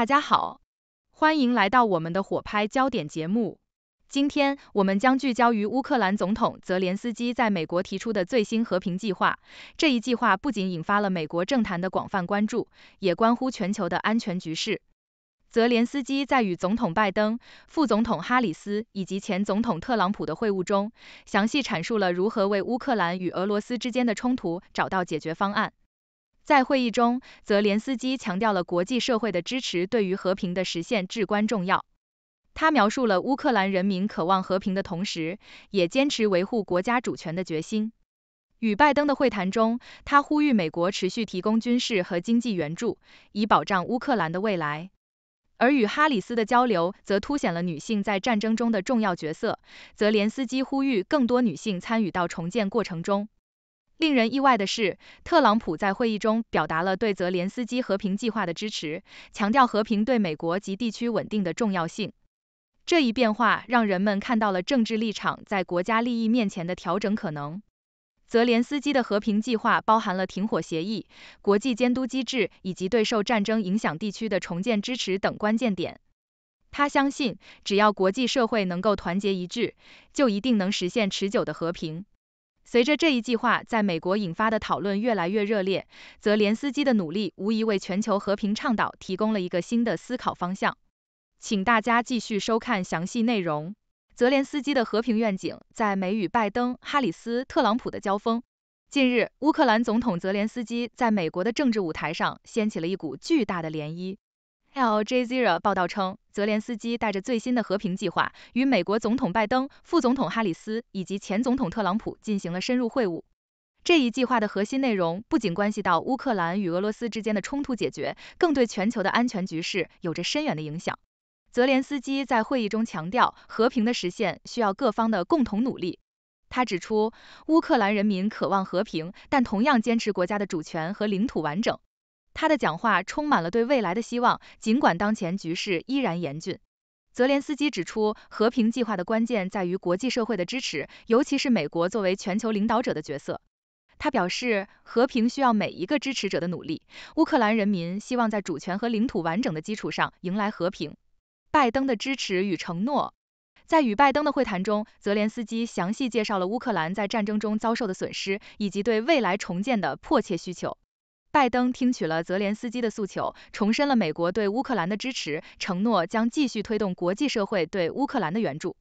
大家好，欢迎来到我们的火拍焦点节目。今天我们将聚焦于乌克兰总统泽连斯基在美国提出的最新和平计划。这一计划不仅引发了美国政坛的广泛关注，也关乎全球的安全局势。泽连斯基在与总统拜登、副总统哈里斯以及前总统特朗普的会晤中，详细阐述了如何为乌克兰与俄罗斯之间的冲突找到解决方案。在会议中，泽连斯基强调了国际社会的支持对于和平的实现至关重要。他描述了乌克兰人民渴望和平的同时，也坚持维护国家主权的决心。与拜登的会谈中，他呼吁美国持续提供军事和经济援助，以保障乌克兰的未来。而与哈里斯的交流则凸显了女性在战争中的重要角色。泽连斯基呼吁更多女性参与到重建过程中。令人意外的是，特朗普在会议中表达了对泽连斯基和平计划的支持，强调和平对美国及地区稳定的重要性。这一变化让人们看到了政治立场在国家利益面前的调整可能。泽连斯基的和平计划包含了停火协议、国际监督机制以及对受战争影响地区的重建支持等关键点。他相信，只要国际社会能够团结一致，就一定能实现持久的和平。随着这一计划在美国引发的讨论越来越热烈，泽连斯基的努力无疑为全球和平倡导提供了一个新的思考方向。请大家继续收看详细内容。泽连斯基的和平愿景在美与拜登、哈里斯、特朗普的交锋。近日，乌克兰总统泽连斯基在美国的政治舞台上掀起了一股巨大的涟漪。Al Jazeera 报道称，泽连斯基带着最新的和平计划，与美国总统拜登、副总统哈里斯以及前总统特朗普进行了深入会晤。这一计划的核心内容不仅关系到乌克兰与俄罗斯之间的冲突解决，更对全球的安全局势有着深远的影响。泽连斯基在会议中强调，和平的实现需要各方的共同努力。他指出，乌克兰人民渴望和平，但同样坚持国家的主权和领土完整。他的讲话充满了对未来的希望，尽管当前局势依然严峻。泽连斯基指出，和平计划的关键在于国际社会的支持，尤其是美国作为全球领导者的角色。他表示，和平需要每一个支持者的努力。乌克兰人民希望在主权和领土完整的基础上迎来和平。拜登的支持与承诺，在与拜登的会谈中，泽连斯基详细介绍了乌克兰在战争中遭受的损失，以及对未来重建的迫切需求。拜登听取了泽连斯基的诉求，重申了美国对乌克兰的支持，承诺将继续推动国际社会对乌克兰的援助。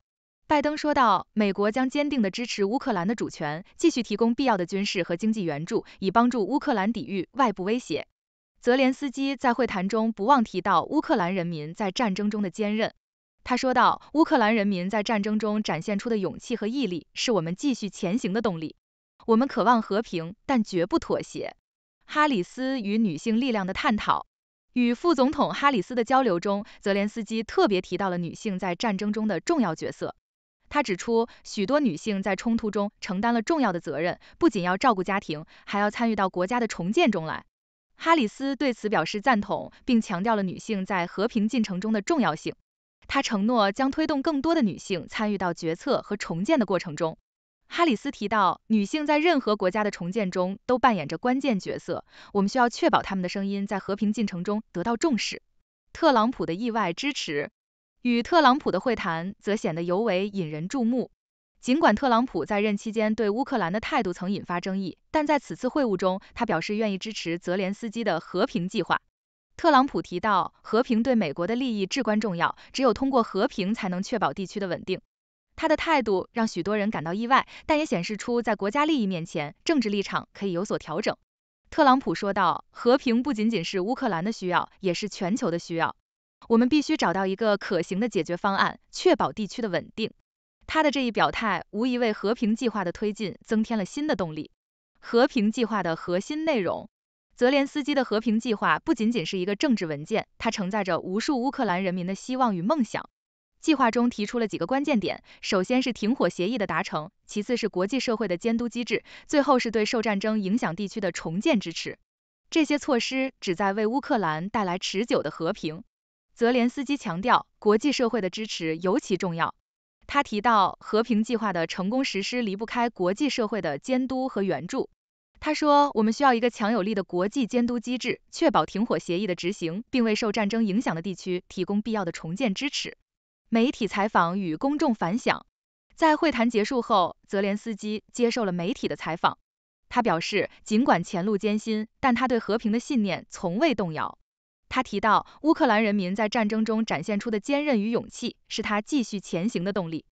拜登说道，美国将坚定地支持乌克兰的主权，继续提供必要的军事和经济援助，以帮助乌克兰抵御外部威胁。泽连斯基在会谈中不忘提到乌克兰人民在战争中的坚韧。他说道，乌克兰人民在战争中展现出的勇气和毅力，是我们继续前行的动力。我们渴望和平，但绝不妥协。哈里斯与女性力量的探讨。与副总统哈里斯的交流中，泽连斯基特别提到了女性在战争中的重要角色。他指出，许多女性在冲突中承担了重要的责任，不仅要照顾家庭，还要参与到国家的重建中来。哈里斯对此表示赞同，并强调了女性在和平进程中的重要性。他承诺将推动更多的女性参与到决策和重建的过程中。哈里斯提到，女性在任何国家的重建中都扮演着关键角色，我们需要确保她们的声音在和平进程中得到重视。特朗普的意外支持，与特朗普的会谈则显得尤为引人注目。尽管特朗普在任期间对乌克兰的态度曾引发争议，但在此次会晤中，他表示愿意支持泽连斯基的和平计划。特朗普提到，和平对美国的利益至关重要，只有通过和平才能确保地区的稳定。他的态度让许多人感到意外，但也显示出在国家利益面前，政治立场可以有所调整。特朗普说道：“和平不仅仅是乌克兰的需要，也是全球的需要。我们必须找到一个可行的解决方案，确保地区的稳定。”他的这一表态无疑为和平计划的推进增添了新的动力。和平计划的核心内容，泽连斯基的和平计划不仅仅是一个政治文件，它承载着无数乌克兰人民的希望与梦想。计划中提出了几个关键点，首先是停火协议的达成，其次是国际社会的监督机制，最后是对受战争影响地区的重建支持。这些措施旨在为乌克兰带来持久的和平。泽连斯基强调，国际社会的支持尤其重要。他提到，和平计划的成功实施离不开国际社会的监督和援助。他说，我们需要一个强有力的国际监督机制，确保停火协议的执行，并为受战争影响的地区提供必要的重建支持。媒体采访与公众反响。在会谈结束后，泽连斯基接受了媒体的采访。他表示，尽管前路艰辛，但他对和平的信念从未动摇。他提到，乌克兰人民在战争中展现出的坚韧与勇气，是他继续前行的动力。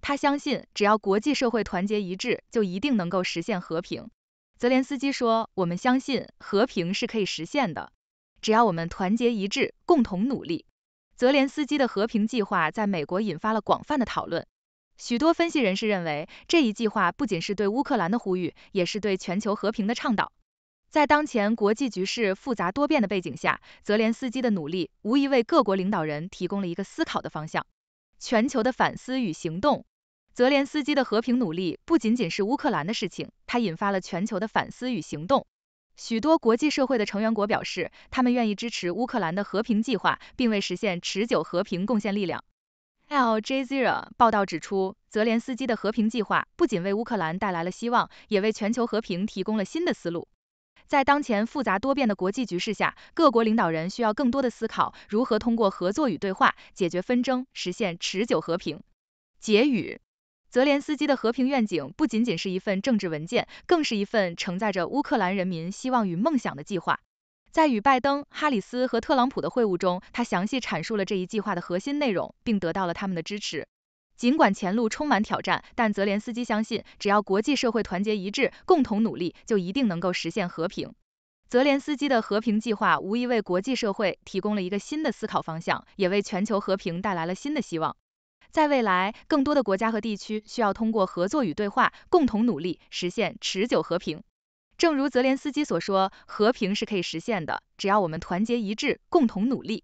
他相信，只要国际社会团结一致，就一定能够实现和平。泽连斯基说：“我们相信和平是可以实现的，只要我们团结一致，共同努力。”泽连斯基的和平计划在美国引发了广泛的讨论。许多分析人士认为，这一计划不仅是对乌克兰的呼吁，也是对全球和平的倡导。在当前国际局势复杂多变的背景下，泽连斯基的努力无疑为各国领导人提供了一个思考的方向。全球的反思与行动，泽连斯基的和平努力不仅仅是乌克兰的事情，它引发了全球的反思与行动。许多国际社会的成员国表示，他们愿意支持乌克兰的和平计划，并为实现持久和平贡献力量。Al Jazeera 报道指出，泽连斯基的和平计划不仅为乌克兰带来了希望，也为全球和平提供了新的思路。在当前复杂多变的国际局势下，各国领导人需要更多的思考如何通过合作与对话解决纷争，实现持久和平。结语：泽连斯基的和平愿景不仅仅是一份政治文件，更是一份承载着乌克兰人民希望与梦想的计划。在与拜登、哈里斯和特朗普的会晤中，他详细阐述了这一计划的核心内容，并得到了他们的支持。尽管前路充满挑战，但泽连斯基相信，只要国际社会团结一致，共同努力，就一定能够实现和平。泽连斯基的和平计划无疑为国际社会提供了一个新的思考方向，也为全球和平带来了新的希望。在未来，更多的国家和地区需要通过合作与对话，共同努力，实现持久和平。正如泽连斯基所说，和平是可以实现的，只要我们团结一致，共同努力。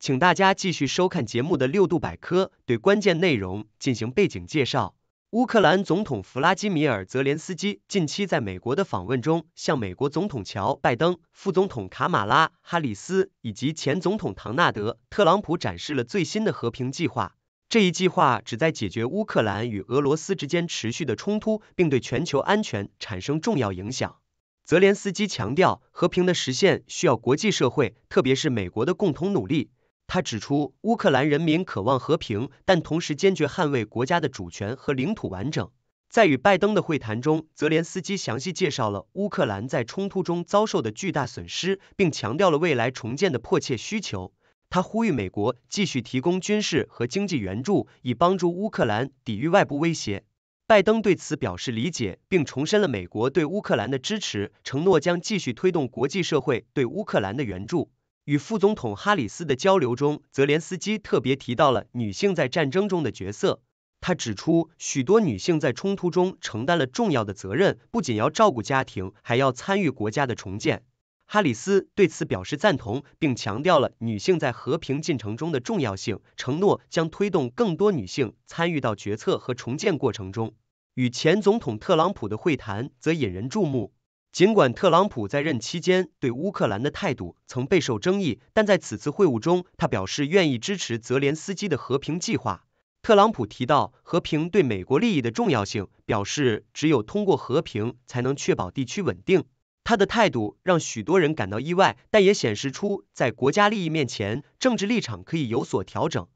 请大家继续收看节目的六度百科，对关键内容进行背景介绍。乌克兰总统弗拉基米尔·泽连斯基近期在美国的访问中，向美国总统乔·拜登、副总统卡马拉·哈里斯以及前总统唐纳德·特朗普展示了最新的和平计划。这一计划旨在解决乌克兰与俄罗斯之间持续的冲突，并对全球安全产生重要影响。泽连斯基强调，和平的实现需要国际社会，特别是美国的共同努力。他指出，乌克兰人民渴望和平，但同时坚决捍卫国家的主权和领土完整。在与拜登的会谈中，泽连斯基详细介绍了乌克兰在冲突中遭受的巨大损失，并强调了未来重建的迫切需求。他呼吁美国继续提供军事和经济援助，以帮助乌克兰抵御外部威胁。拜登对此表示理解，并重申了美国对乌克兰的支持，承诺将继续推动国际社会对乌克兰的援助。与副总统哈里斯的交流中，泽连斯基特别提到了女性在战争中的角色。他指出，许多女性在冲突中承担了重要的责任，不仅要照顾家庭，还要参与国家的重建。哈里斯对此表示赞同，并强调了女性在和平进程中的重要性，承诺将推动更多女性参与到决策和重建过程中。与前总统特朗普的会谈则引人注目。尽管特朗普在任期间对乌克兰的态度曾备受争议，但在此次会晤中，他表示愿意支持泽连斯基的和平计划。特朗普提到和平对美国利益的重要性，表示只有通过和平才能确保地区稳定。他的态度让许多人感到意外，但也显示出在国家利益面前，政治立场可以有所调整。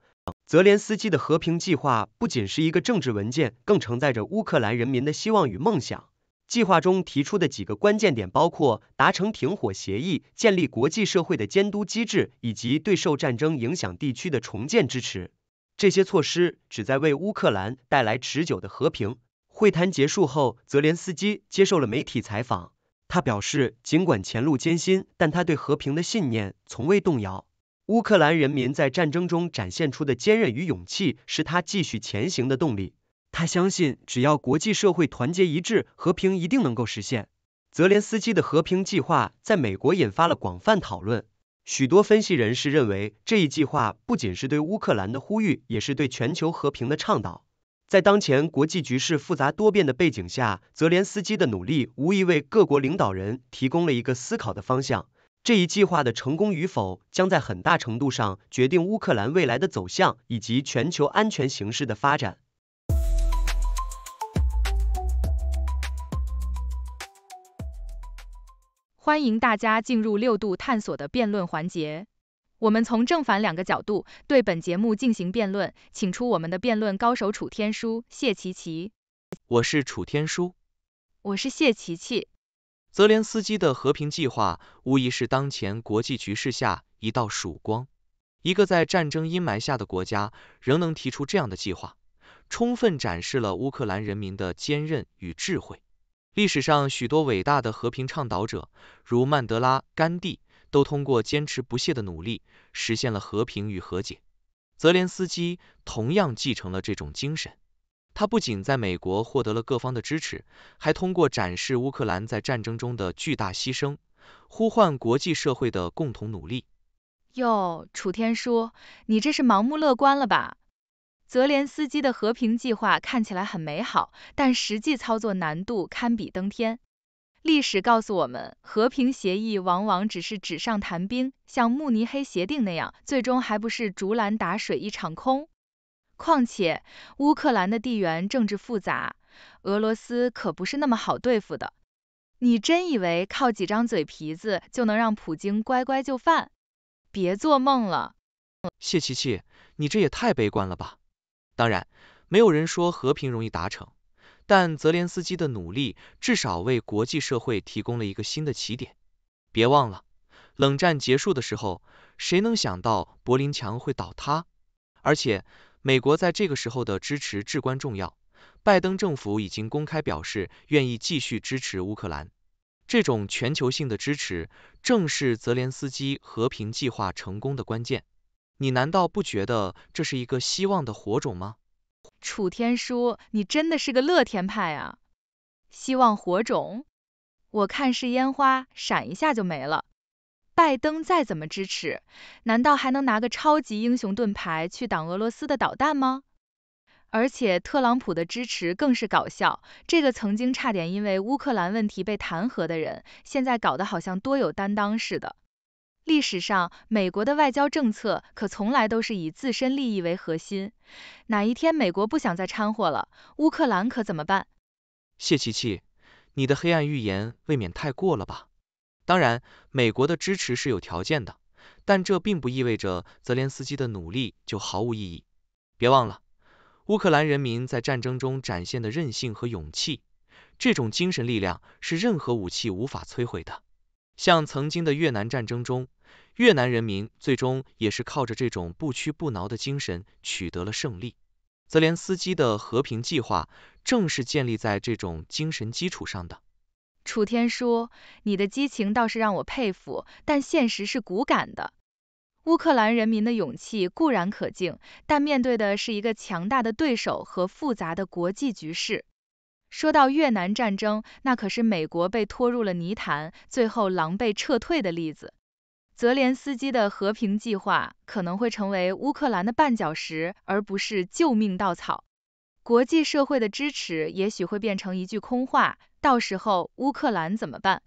泽连斯基的和平计划不仅是一个政治文件，更承载着乌克兰人民的希望与梦想。计划中提出的几个关键点包括达成停火协议、建立国际社会的监督机制，以及对受战争影响地区的重建支持。这些措施旨在为乌克兰带来持久的和平。会谈结束后，泽连斯基接受了媒体采访。他表示，尽管前路艰辛，但他对和平的信念从未动摇。乌克兰人民在战争中展现出的坚韧与勇气，是他继续前行的动力。他相信，只要国际社会团结一致，和平一定能够实现。泽连斯基的和平计划在美国引发了广泛讨论。许多分析人士认为，这一计划不仅是对乌克兰的呼吁，也是对全球和平的倡导。在当前国际局势复杂多变的背景下，泽连斯基的努力无疑为各国领导人提供了一个思考的方向。这一计划的成功与否，将在很大程度上决定乌克兰未来的走向以及全球安全形势的发展。欢迎大家进入六度探索的辩论环节。我们从正反两个角度对本节目进行辩论，请出我们的辩论高手楚天舒、谢琪琪。我是楚天舒，我是谢琪琪。泽连斯基的和平计划无疑是当前国际局势下一道曙光。一个在战争阴霾下的国家仍能提出这样的计划，充分展示了乌克兰人民的坚韧与智慧。历史上许多伟大的和平倡导者，如曼德拉、甘地，都通过坚持不懈的努力，实现了和平与和解。泽连斯基同样继承了这种精神。他不仅在美国获得了各方的支持，还通过展示乌克兰在战争中的巨大牺牲，呼唤国际社会的共同努力。哟，楚天舒，你这是盲目乐观了吧？泽连斯基的和平计划看起来很美好，但实际操作难度堪比登天。历史告诉我们，和平协议往往只是纸上谈兵，像慕尼黑协定那样，最终还不是竹篮打水一场空。况且，乌克兰的地缘政治复杂，俄罗斯可不是那么好对付的。你真以为靠几张嘴皮子就能让普京乖乖就范？别做梦了！谢琪琪，你这也太悲观了吧？当然，没有人说和平容易达成，但泽连斯基的努力至少为国际社会提供了一个新的起点。别忘了，冷战结束的时候，谁能想到柏林墙会倒塌？而且。美国在这个时候的支持至关重要。拜登政府已经公开表示愿意继续支持乌克兰。这种全球性的支持，正是泽连斯基和平计划成功的关键。你难道不觉得这是一个希望的火种吗？楚天舒，你真的是个乐天派啊！希望火种？我看是烟花，闪一下就没了。拜登再怎么支持，难道还能拿个超级英雄盾牌去挡俄罗斯的导弹吗？而且特朗普的支持更是搞笑，这个曾经差点因为乌克兰问题被弹劾的人，现在搞得好像多有担当似的。历史上，美国的外交政策可从来都是以自身利益为核心，哪一天美国不想再掺和了，乌克兰可怎么办？谢琪琪，你的黑暗预言未免太过了吧？当然，美国的支持是有条件的，但这并不意味着泽连斯基的努力就毫无意义。别忘了，乌克兰人民在战争中展现的韧性和勇气，这种精神力量是任何武器无法摧毁的。像曾经的越南战争中，越南人民最终也是靠着这种不屈不挠的精神取得了胜利。泽连斯基的和平计划正是建立在这种精神基础上的。楚天舒，你的激情倒是让我佩服，但现实是骨感的。乌克兰人民的勇气固然可敬，但面对的是一个强大的对手和复杂的国际局势。说到越南战争，那可是美国被拖入了泥潭，最后狼狈撤退的例子。泽连斯基的和平计划可能会成为乌克兰的绊脚石，而不是救命稻草。国际社会的支持也许会变成一句空话。到时候乌克兰怎么办？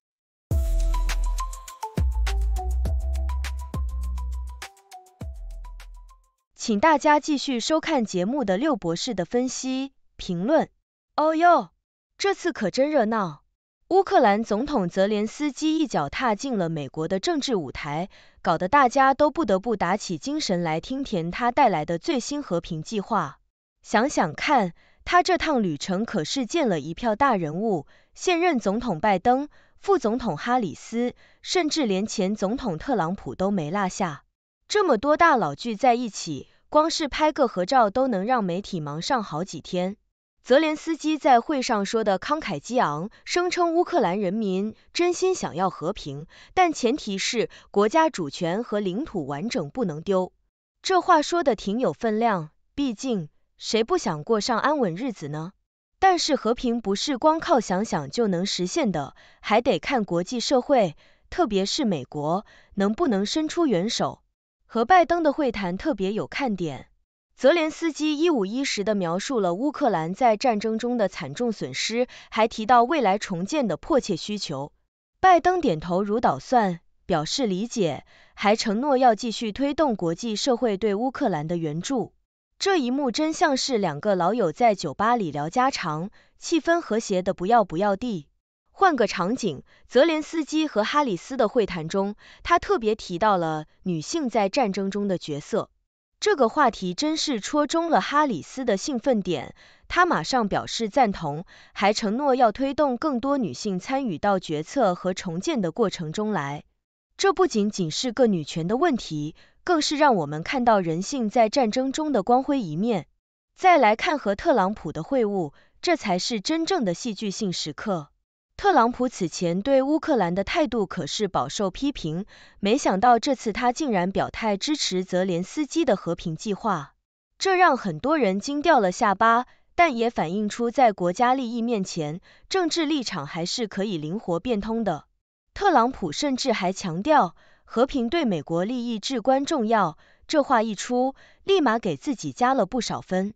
请大家继续收看节目的六博士的分析评论。哦哟，这次可真热闹！乌克兰总统泽连斯基一脚踏进了美国的政治舞台，搞得大家都不得不打起精神来听田他带来的最新和平计划。想想看，他这趟旅程可是见了一票大人物。现任总统拜登、副总统哈里斯，甚至连前总统特朗普都没落下。这么多大佬聚在一起，光是拍个合照都能让媒体忙上好几天。泽连斯基在会上说的慷慨激昂，声称乌克兰人民真心想要和平，但前提是国家主权和领土完整不能丢。这话说的挺有分量，毕竟谁不想过上安稳日子呢？但是和平不是光靠想想就能实现的，还得看国际社会，特别是美国能不能伸出援手。和拜登的会谈特别有看点，泽连斯基一五一十的描述了乌克兰在战争中的惨重损失，还提到未来重建的迫切需求。拜登点头如捣蒜，表示理解，还承诺要继续推动国际社会对乌克兰的援助。这一幕真像是两个老友在酒吧里聊家常，气氛和谐的不要不要地。换个场景，泽连斯基和哈里斯的会谈中，他特别提到了女性在战争中的角色。这个话题真是戳中了哈里斯的兴奋点，他马上表示赞同，还承诺要推动更多女性参与到决策和重建的过程中来。这不仅仅是个女权的问题，更是让我们看到人性在战争中的光辉一面。再来看和特朗普的会晤，这才是真正的戏剧性时刻。特朗普此前对乌克兰的态度可是饱受批评，没想到这次他竟然表态支持泽连斯基的和平计划，这让很多人惊掉了下巴，但也反映出在国家利益面前，政治立场还是可以灵活变通的。特朗普甚至还强调，和平对美国利益至关重要，这话一出，立马给自己加了不少分。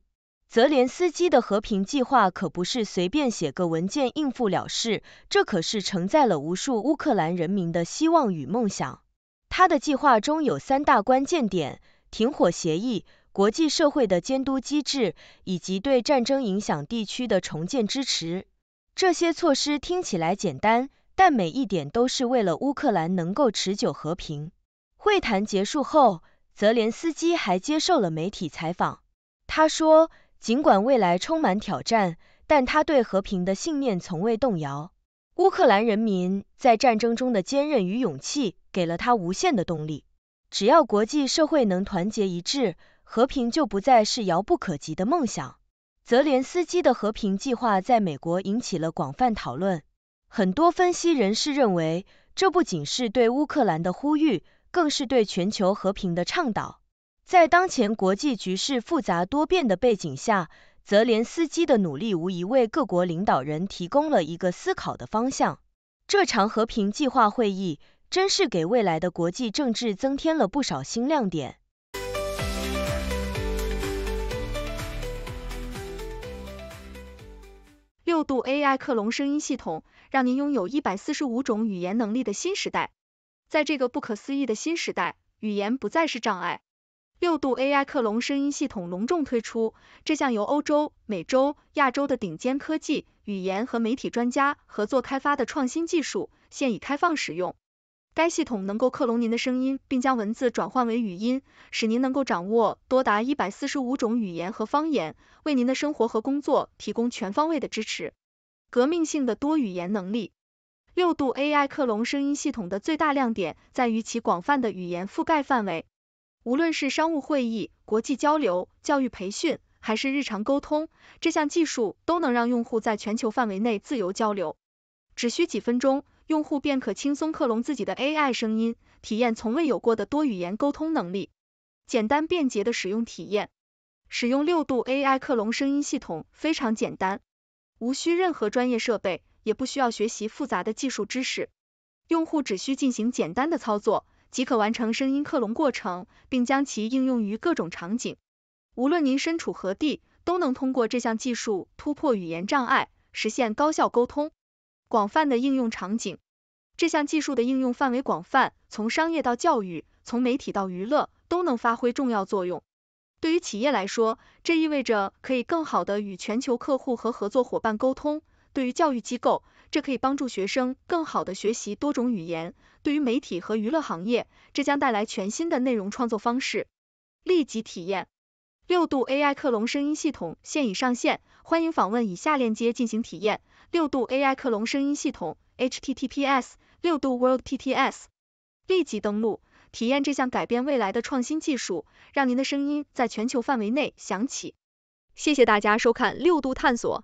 泽连斯基的和平计划可不是随便写个文件应付了事，这可是承载了无数乌克兰人民的希望与梦想。他的计划中有三大关键点：停火协议、国际社会的监督机制，以及对战争影响地区的重建支持。这些措施听起来简单，但每一点都是为了乌克兰能够持久和平。会谈结束后，泽连斯基还接受了媒体采访，他说。尽管未来充满挑战，但他对和平的信念从未动摇。乌克兰人民在战争中的坚韧与勇气，给了他无限的动力。只要国际社会能团结一致，和平就不再是遥不可及的梦想。泽连斯基的和平计划在美国引起了广泛讨论。很多分析人士认为，这不仅是对乌克兰的呼吁，更是对全球和平的倡导。在当前国际局势复杂多变的背景下，泽连斯基的努力无疑为各国领导人提供了一个思考的方向。这场和平计划会议真是给未来的国际政治增添了不少新亮点。六度 AI 克隆声音系统，让您拥有一百四十五种语言能力的新时代。在这个不可思议的新时代，语言不再是障碍。六度 AI 克隆声音系统隆重推出，这项由欧洲、美洲、亚洲的顶尖科技、语言和媒体专家合作开发的创新技术，现已开放使用。该系统能够克隆您的声音，并将文字转换为语音，使您能够掌握多达一百四十五种语言和方言，为您的生活和工作提供全方位的支持。革命性的多语言能力，六度 AI 克隆声音系统的最大亮点在于其广泛的语言覆盖范围。无论是商务会议、国际交流、教育培训，还是日常沟通，这项技术都能让用户在全球范围内自由交流。只需几分钟，用户便可轻松克隆自己的 AI 声音，体验从未有过的多语言沟通能力。简单便捷的使用体验，使用六度 AI 克隆声音系统非常简单，无需任何专业设备，也不需要学习复杂的技术知识，用户只需进行简单的操作。即可完成声音克隆过程，并将其应用于各种场景。无论您身处何地，都能通过这项技术突破语言障碍，实现高效沟通。广泛的应用场景，这项技术的应用范围广泛，从商业到教育，从媒体到娱乐，都能发挥重要作用。对于企业来说，这意味着可以更好的与全球客户和合作伙伴沟通；对于教育机构，这可以帮助学生更好的学习多种语言。对于媒体和娱乐行业，这将带来全新的内容创作方式。立即体验六度 AI 克隆声音系统现已上线，欢迎访问以下链接进行体验。六度 AI 克隆声音系统：https 六度 worldtts。立即登录，体验这项改变未来的创新技术，让您的声音在全球范围内响起。谢谢大家收看六度探索。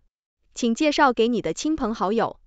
请介绍给你的亲朋好友。